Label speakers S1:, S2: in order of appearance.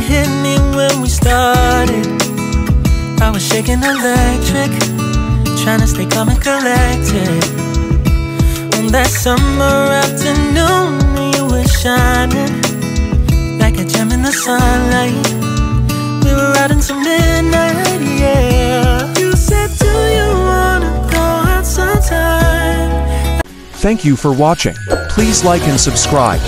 S1: Hit me when we started. I was shaking electric, trying to stay calm and collected. On that summer afternoon, you were shining like a gem in the sunlight. We were out until midnight, yeah. You said, Do you wanna go out sometime?
S2: Thank you for watching. Please like and subscribe.